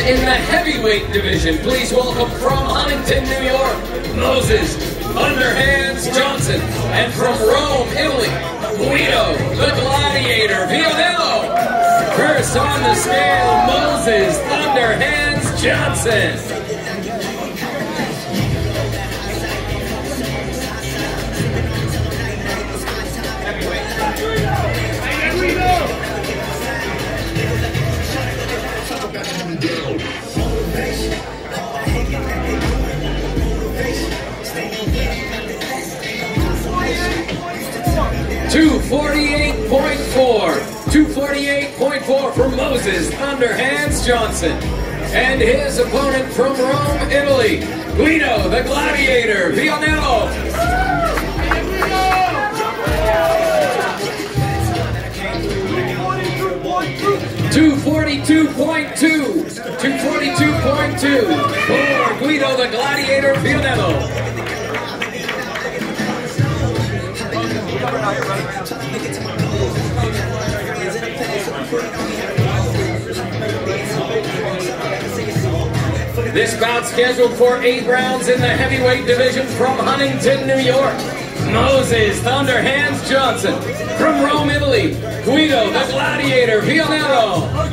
in the heavyweight division, please welcome from Huntington, New York, Moses Thunderhands Johnson, and from Rome, Italy, Guido the Gladiator Vianello. First on the scale, Moses Thunderhands Johnson. 248.4 for Moses Thunderhands Johnson. And his opponent from Rome, Italy, Guido the Gladiator, Vianello. 242.2, 242.2 for Guido the Gladiator Vianello. This bout scheduled for eight rounds in the heavyweight division from Huntington, New York. Moses Thunderhands Johnson from Rome, Italy. Gladiator Vianello.